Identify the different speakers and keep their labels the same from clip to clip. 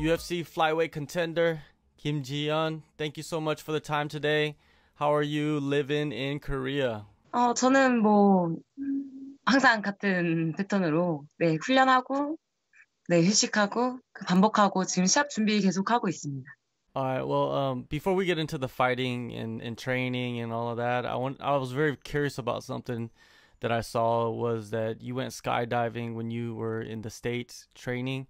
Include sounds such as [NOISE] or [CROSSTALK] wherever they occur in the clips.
Speaker 1: UFC flyweight contender Kim Ji-yeon. Thank you so much for the time today. How are you living in Korea?
Speaker 2: 어, 저는 뭐 항상 같은 패턴으로 네, 훈련하고 네, 휴식하고 반복하고 지금 시합 준비 계속하고 있습니다.
Speaker 1: All right. Well, um, before we get into the fighting and, and training and all of that, I want I was very curious about something that I saw was that you went skydiving when you were in the states training.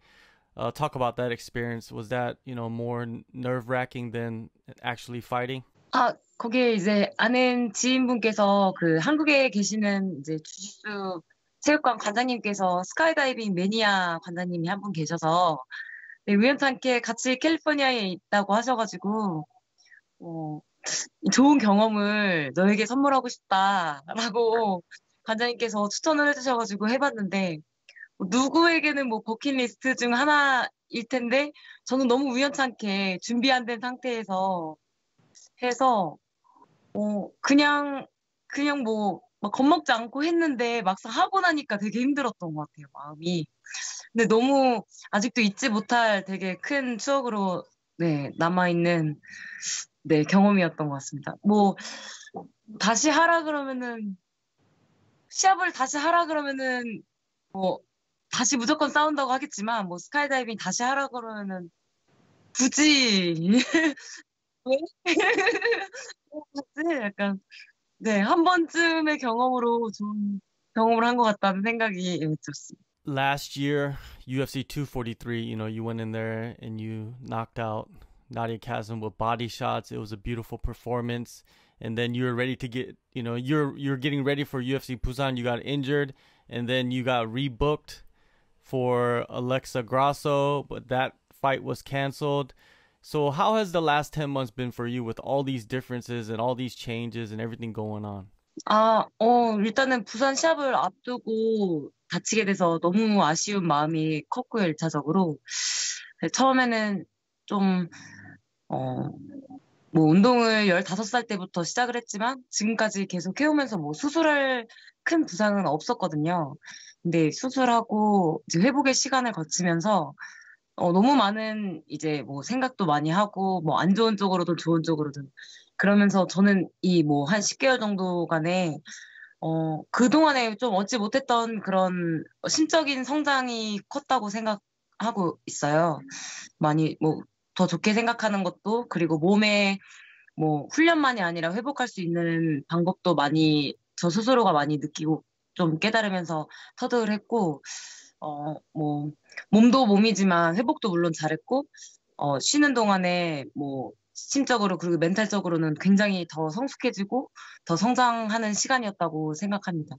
Speaker 1: Uh, talk about that experience. Was that you know more nerve wracking than actually fighting?
Speaker 2: 아, 거기에 이제 아는 지인분께서 그 한국에 계시는 이제 주짓수 체육관 관장님께서 스카이다이빙 매니아 관장님이 한 분 계셔서 네, 우연찮게 같이 캘리포니아에 있다고 하셔가지고 어, 좋은 경험을 너에게 선물하고 싶다라고 [LAUGHS] 관장님께서 추천을 해주셔가지고 해봤는데 누구에게는 뭐 버킷리스트 중 하나일 텐데 저는 너무 우연찮게 준비 안 된 상태에서 해서 어 그냥 그냥 뭐막 겁먹지 않고 했는데 막상 하고 나니까 되게 힘들었던 것 같아요 마음이. 근데 너무 아직도 잊지 못할 되게 큰 추억으로 네 남아 있는 네 경험이었던 것 같습니다. 뭐 다시 하라 그러면은 시합을 다시 하라 그러면은 뭐 다시 무조건 싸운다고 하겠지만 뭐 스카이다이빙 다시 하라 그러면은 굳이 왜? 굳이 약간 네, 한 번쯤의 경험으로 좋은 경험을 한 것 같다는 생각이 들었습니다.
Speaker 1: Last year, UFC 243, you know, you went in there and you knocked out Nadia Chasm with body shots. It was a beautiful performance. And then you were ready to get, you know, you're you're getting ready for UFC Busan. You got injured, and then you got rebooked for Alexa Grasso, but that fight was canceled. So how has the last 10 months been for you with all these differences and all these changes and everything going on?
Speaker 2: 아, 어, 일단은 부산 시합을 앞두고 다치게 돼서 너무 아쉬운 마음이 컸고요, 1차적으로. 처음에는 좀, 어, 뭐 운동을 15살 때부터 시작을 했지만 지금까지 계속 해오면서 뭐 수술할 큰 부상은 없었거든요. 근데 수술하고 이제 회복의 시간을 거치면서 어, 너무 많은 이제 뭐 생각도 많이 하고 뭐 안 좋은 쪽으로든 좋은 쪽으로든 그러면서 저는 이 뭐 한 10개월 정도간에 어, 그동안에 좀 얻지 못했던 그런 심적인 성장이 컸다고 생각하고 있어요. 많이 뭐 더 좋게 생각하는 것도 그리고 몸에 뭐 훈련만이 아니라 회복할 수 있는 방법도 많이 저 스스로가 많이 느끼고 좀 깨달으면서 터득을 했고 어, 뭐, 몸도 몸이지만 회복도 물론 잘했고, 어, 쉬는 동안에 뭐, 심적으로 그리고 멘탈적으로는 굉장히 더 성숙해지고 더 성장하는 시간이었다고 생각합니다.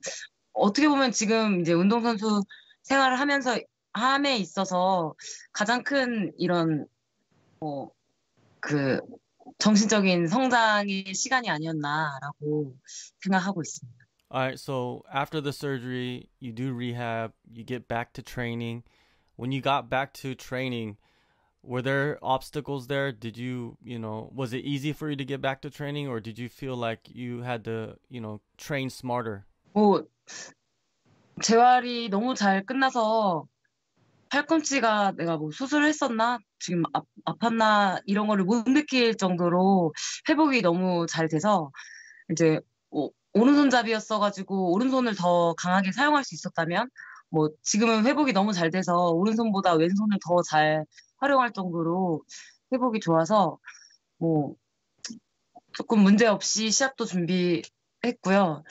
Speaker 2: 어떻게 보면 지금 이제 운동선수 생활을 하면서 함에 있어서 가장 큰 이런 뭐그 정신적인 성장의 시간이 아니었나라고 생각하고 있습니다.
Speaker 1: All right, so after the surgery, you do rehab, you get back to training. When you got back to training, were there obstacles there? Did you, you know, was it easy for you to get back to training or did you feel like you had to, you know, train smarter?
Speaker 2: 뭐 재활이 너무 잘 끝나서 팔꿈치가 내가 뭐 수술했었나 지금 아, 아팠나 이런 거를 못 느낄 정도로 회복이 너무 잘 돼서 이제 뭐 오른손잡이였어가지고 오른손을 더 강하게 사용할 수 있었다면 뭐 지금은 회복이 너무 잘 돼서 오른손보다 왼손을 더 잘 활용할 정도로 회복이 좋아서 뭐 조금 문제 없이 시합도 준비했고요.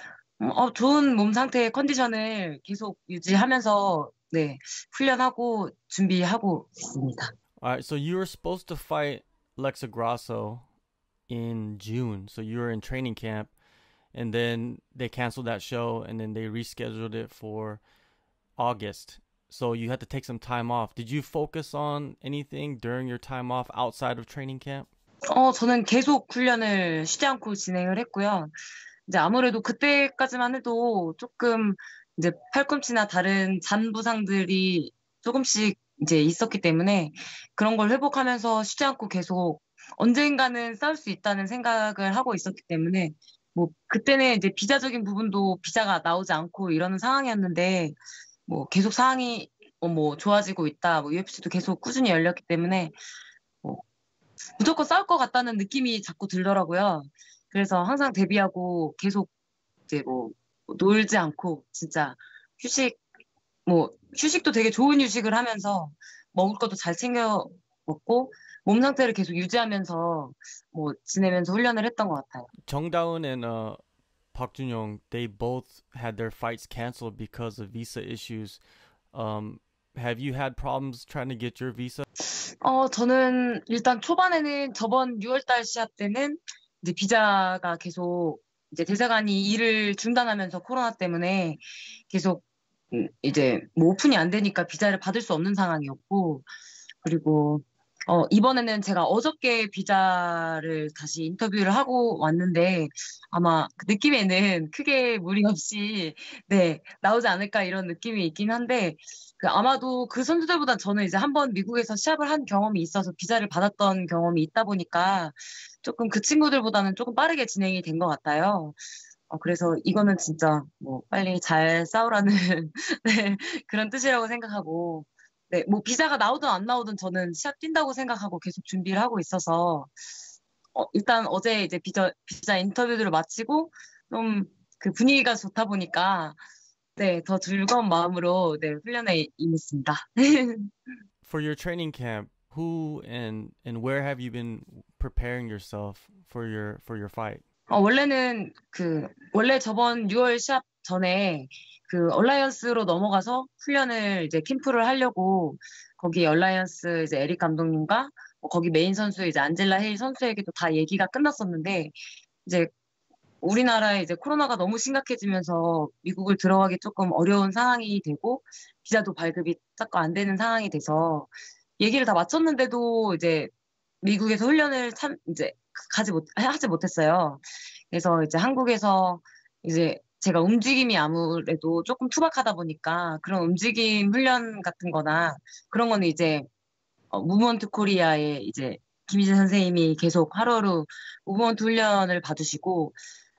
Speaker 2: 어, 좋은 몸 상태의 컨디션을 계속 유지하면서 네 훈련하고 준비하고 있습니다.
Speaker 1: Alright, so you were supposed to fight Lexa Grasso in June, so you were in training camp. and then they canceled that show and then they rescheduled it for August. So you had to take some time off. Did you focus on anything during your time off outside of training camp?
Speaker 2: 어, 저는 계속 훈련을 쉬지 않고 진행을 했고요. 이제 아무래도 그때까지만 해도 조금 이제 팔꿈치나 다른 잔 부상들이 조금씩 이제 있었기 때문에 그런 걸 회복하면서 쉬지 않고 계속 언젠가는 싸울 수 있다는 생각을 하고 있었기 때문에 뭐 그때는 이제 비자적인 부분도 비자가 나오지 않고 이러는 상황이었는데 뭐 계속 상황이 어, 뭐 좋아지고 있다. 뭐 UFC도 계속 꾸준히 열렸기 때문에 뭐 무조건 싸울 것 같다는 느낌이 자꾸 들더라고요. 그래서 항상 데뷔하고 계속 이제 뭐 놀지 않고 진짜 휴식 뭐 휴식도 되게 좋은 휴식을 하면서 먹을 것도 잘 챙겨 먹고 몸 상태를 계속 유지하면서 뭐 지내면서 훈련을 했던 것 같아요.
Speaker 1: 정다운 and uh, Park Jun-young, they both had their fights canceled because of visa issues. Um, have you had problems trying to get your visa?
Speaker 2: 어, 저는 일단 초반에는 저번 6월달 시합 때는 이제 비자가 계속 이제 대사관이 일을 중단하면서 코로나 때문에 계속 이제 뭐 오픈이 안 되니까 비자를 받을 수 없는 상황이었고 그리고 어, 이번에는 제가 어저께 비자를 다시 인터뷰를 하고 왔는데 아마 그 느낌에는 크게 무리 없이 네, 나오지 않을까 이런 느낌이 있긴 한데 그 아마도 그 선수들보다 저는 이제 한번 미국에서 시합을 한 경험이 있어서 비자를 받았던 경험이 있다 보니까 조금 그 친구들보다는 조금 빠르게 진행이 된 것 같아요. 어, 그래서 이거는 진짜 뭐 빨리 잘 싸우라는 [LAUGHS] 네, 그런 뜻이라고 생각하고 네, 뭐 비자가 나오든 안 나오든 저는 시합 뛴다고 생각하고 계속 준비를 하고 있어서 어, 일단 어제 이제 비자, 비자 인터뷰들을 마치고 좀 그 분위기가 좋다 보니까 네, 더 즐거운 마음으로 네, 훈련에 임했습니다. [LAUGHS]
Speaker 1: For your training camp, who and and where have you been preparing yourself for your for your fight?
Speaker 2: 어, 원래는 그 원래 저번 6월 시합 전에 그 얼라이언스로 넘어가서 훈련을 이제 캠프를 하려고 거기 얼라이언스 이제 에릭 감독님과 뭐 거기 메인 선수 이제 안젤라 힐 선수에게도 다 얘기가 끝났었는데 이제 우리나라에 이제 코로나가 너무 심각해지면서 미국을 들어가기 조금 어려운 상황이 되고 비자도 발급이 자꾸 안 되는 상황이 돼서 얘기를 다 마쳤는데도 이제 미국에서 훈련을 참 이제 가지 못 하지 못했어요. 그래서 이제 한국에서 이제 제가 움직임이 아무래도 조금 투박하다 보니까 그런 움직임 훈련 같은 거나 그런 거는 이제 어, 무브먼트 코리아의 이제 김희재 선생님이 계속 하루하루 무브먼트 훈련을 받으시고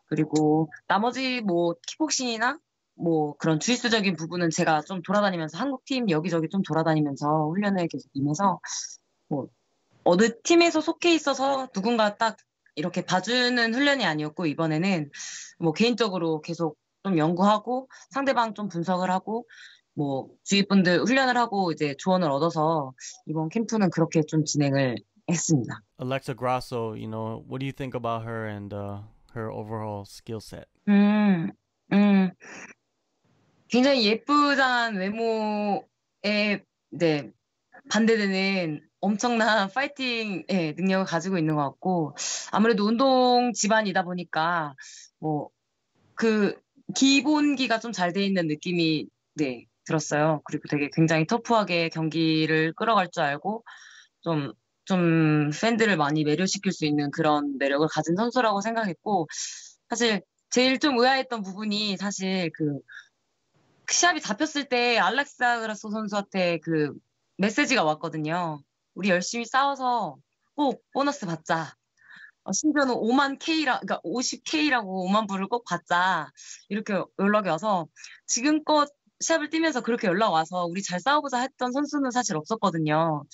Speaker 2: 그리고 나머지 뭐 킥복싱이나 뭐 그런 주짓수적인 부분은 제가 좀 돌아다니면서 한국 팀 여기저기 좀 돌아다니면서 훈련을 계속 임해서 뭐 어느 팀에서 속해 있어서 누군가 딱 이렇게 봐주는 훈련이 아니었고 이번에는 뭐 개인적으로 계속 좀 연구하고 상대방 좀 분석을 하고 뭐 주위 분들 훈련을 하고 이제 조언을 얻어서 이번 캠프는 그렇게 좀 진행을 했습니다.
Speaker 1: Alexa Grasso, you know, what do you think about her and uh, her overall skill set?
Speaker 2: 음, 음, 굉장히 예쁘장한 외모에 네, 반대되는 엄청난 파이팅의 능력을 가지고 있는 것 같고 아무래도 운동 집안이다 보니까 뭐 그 기본기가 좀 잘 돼 있는 느낌이 네 들었어요. 그리고 되게 굉장히 터프하게 경기를 끌어갈 줄 알고 좀 좀 팬들을 많이 매료시킬 수 있는 그런 매력을 가진 선수라고 생각했고 사실 제일 좀 의아했던 부분이 사실 그 시합이 잡혔을 때 알렉사 그라소 선수한테 그 메시지가 왔거든요. 우리 열심히 싸워서 꼭 보너스 받자. 어, 심지어는 5만 K라, 그러니까 50K라고 5만 불을 꼭 받자. 이렇게 연락이 와서 지금껏 시합을 뛰면서 그렇게 연락 와서 우리 잘 싸워보자 했던 선수는 사실 없었거든요.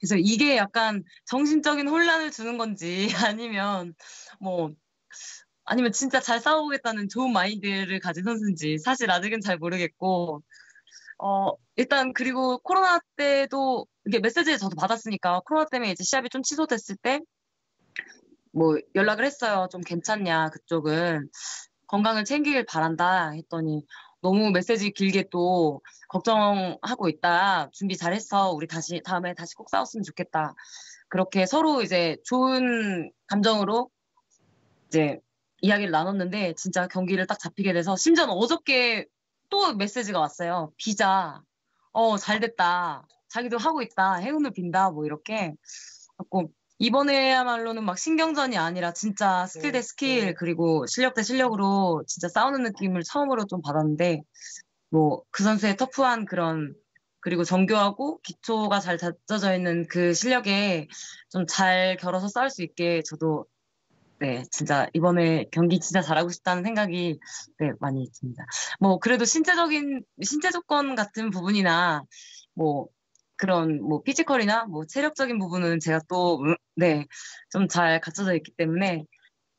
Speaker 2: 그래서 이게 약간 정신적인 혼란을 주는 건지 [LAUGHS] 아니면 뭐 아니면 진짜 잘 싸워보겠다는 좋은 마인드를 가진 선수인지 사실 아직은 잘 모르겠고 어 일단 그리고 코로나 때도 이게 메시지를 저도 받았으니까 코로나 때문에 이제 시합이 좀 취소됐을 때 뭐 연락을 했어요. 좀 괜찮냐 그쪽은 건강을 챙기길 바란다 했더니 너무 메시지 길게 또 걱정하고 있다. 준비 잘했어. 우리 다시 다음에 다시 꼭 싸웠으면 좋겠다. 그렇게 서로 이제 좋은 감정으로 이제 이야기를 나눴는데 진짜 경기를 딱 잡히게 돼서 심지어는 어저께 또 메시지가 왔어요. 비자. 어, 잘 됐다. 자기도 하고 있다. 해운을 빈다. 뭐 이렇게. 갖고 이번에야말로는 막 신경전이 아니라 진짜 스킬 대 스킬 그리고 실력 대 실력으로 진짜 싸우는 느낌을 처음으로 좀 받았는데 뭐 그 선수의 터프한 그런 그리고 정교하고 기초가 잘 다져져 있는 그 실력에 좀잘 겨뤄서 싸울 수 있게 저도 네, 진짜 이번에 경기 진짜 잘하고 싶다는 생각이 네, 많이 듭니다. 뭐 그래도 신체적인 신체 조건 같은 부분이나 뭐 그런 뭐 피지컬이나 뭐 체력적인 부분은 제가 또 네, 좀 잘 갖춰져 있기 때문에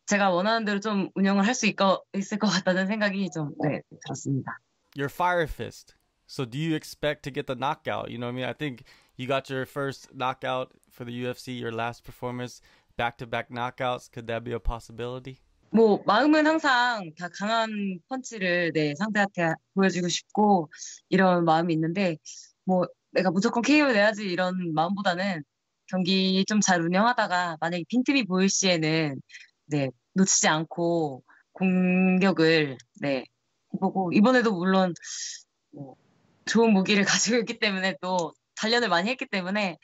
Speaker 2: 제가 원하는 대로 좀 운영을 할 수 있을 것 같다는 생각이 좀 네, 들었습니다.
Speaker 1: Your fire fist. So do you expect to get the knockout? You know what I mean? I think you got your first knockout for the UFC, your last performance, back-to-back knockouts. Could that be a possibility?
Speaker 2: 뭐 마음은 항상 다 강한 펀치를 네, 상대한테 보여주고 싶고 이런 마음이 있는데 뭐 내가 무조건 KO 내야지 이런 마음보다는 경기 좀 잘 운영하다가 만약에 빈틈이 보일 시에는 네 놓치지 않고 공격을 네 해보고 이번에도 물론 뭐 좋은 무기를 [LAUGHS] 가지고 있기 때문에 또 단련을 많이 했기 때문에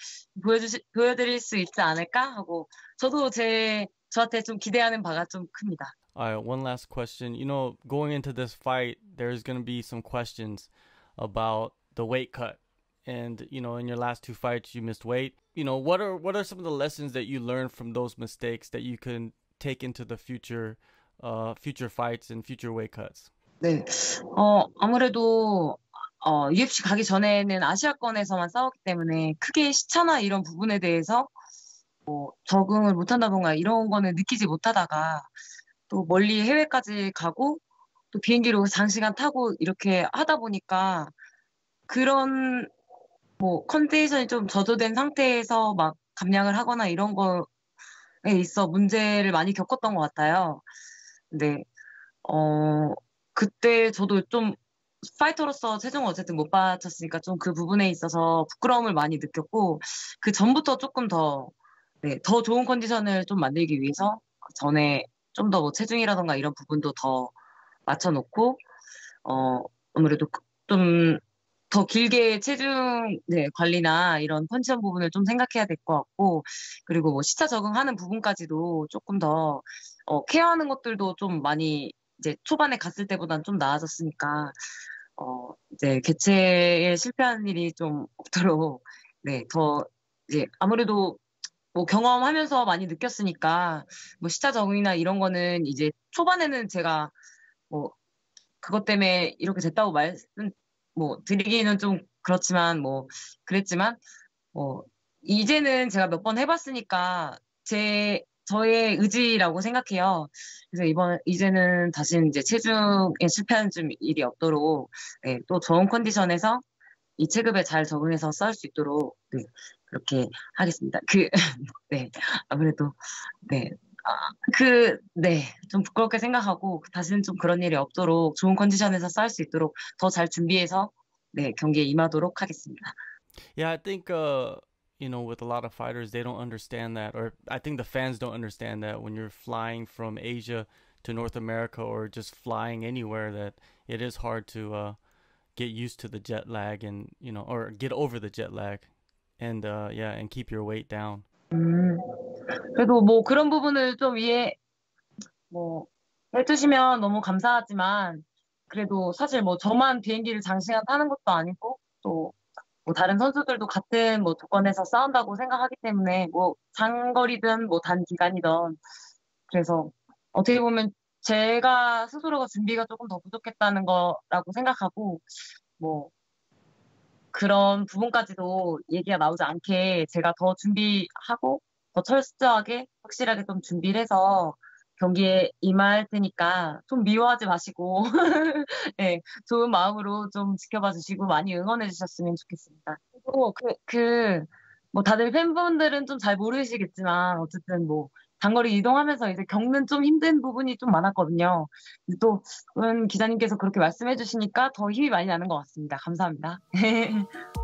Speaker 2: 보여주시 보여드릴 수 있지 않을까 하고 저도 제 저한테 좀 기대하는 바가 좀 큽니다.
Speaker 1: Alright, one last question. You know, going into this fight, there's going to be some questions about the weight cut. And you know, in your last two fights, you missed weight. You know, what are what are some of the lessons that you learned from those mistakes that you can take into the future, uh, future fights and future weight cuts?
Speaker 2: 네, 어 아무래도 어, UFC 가기 전에는 아시아권에서만 싸웠기 때문에 크게 시차나 이런 부분에 대해서 뭐 적응을 못한다던가 이런 거는 느끼지 못하다가 또 멀리 해외까지 가고 또 비행기로 장시간 타고 이렇게 하다 보니까 그런 뭐 컨디션이 좀 저조된 상태에서 막 감량을 하거나 이런 거에 있어 문제를 많이 겪었던 것 같아요. 근데 어 그때 저도 좀 파이터로서 최종 어쨌든 못 받쳤으니까 좀 그 부분에 있어서 부끄러움을 많이 느꼈고 그 전부터 조금 더, 네, 더 좋은 컨디션을 좀 만들기 위해서 그 전에 좀 더 뭐 체중이라던가 이런 부분도 더 맞춰놓고 어 아무래도 그좀 더 길게 체중 네, 관리나 이런 컨디션 부분을 좀 생각해야 될 것 같고 그리고 뭐 시차 적응하는 부분까지도 조금 더 어, 케어하는 것들도 좀 많이 이제 초반에 갔을 때보다는 좀 나아졌으니까 어, 이제 개최에 실패하는 일이 좀 없도록, 네, 더, 이제 아무래도 뭐 경험하면서 많이 느꼈으니까, 뭐 시차 적응이나 이런 거는 이제 초반에는 제가 뭐, 그것 때문에 이렇게 됐다고 말씀, 뭐, 드리기는 좀 그렇지만, 뭐, 그랬지만, 뭐, 이제는 제가 몇 번 해봤으니까, 제 저의 의지라고 생각해요. 그래서 이번 이제는 다시 이제 체중에 실패하는 좀 일이 없도록 네, 또 좋은 컨디션에서 이 체급에 잘 적응해서 싸울 수 있도록 네, 그렇게 하겠습니다. 그 [LAUGHS] 네, 아무래도 네. 아, 그, 네, 좀 부끄럽게 생각하고 다시는 좀 그런 일이 없도록 좋은 컨디션에서 싸울 수 있도록 더 잘 준비해서 네 경기에 임하도록 하겠습니다.
Speaker 1: Yeah, I think uh, you know, with a lot of fighters, they don't understand that, or I think the fans don't understand that when you're flying from Asia to North America or just flying anywhere, that it is hard to uh, get used to the jet lag and you know, or get over the jet lag, and uh, yeah, and keep your weight down.
Speaker 2: 음, 그래도 뭐 그런 부분을 좀 이해 뭐 해주시면 너무 감사하지만 그래도 사실 뭐 저만 비행기를 장시간 타는 것도 아니고 또 뭐 다른 선수들도 같은 뭐 조건에서 싸운다고 생각하기 때문에 뭐 장거리든 뭐 단기간이든 그래서 어떻게 보면 제가 스스로가 준비가 조금 더 부족했다는 거라고 생각하고 뭐 그런 부분까지도 얘기가 나오지 않게 제가 더 준비하고 더 철저하게 확실하게 좀 준비를 해서 경기에 임할 테니까 좀 미워하지 마시고 네, [LAUGHS] 좋은 마음으로 좀 지켜봐 주시고 많이 응원해 주셨으면 좋겠습니다. 그리고 그, 그, 뭐 다들 팬분들은 좀 잘 모르시겠지만 어쨌든 뭐 장거리 이동하면서 이제 겪는 좀 힘든 부분이 좀 많았거든요. 또 은 기자님께서 그렇게 말씀해 주시니까 더 힘이 많이 나는 것 같습니다. 감사합니다. [LAUGHS]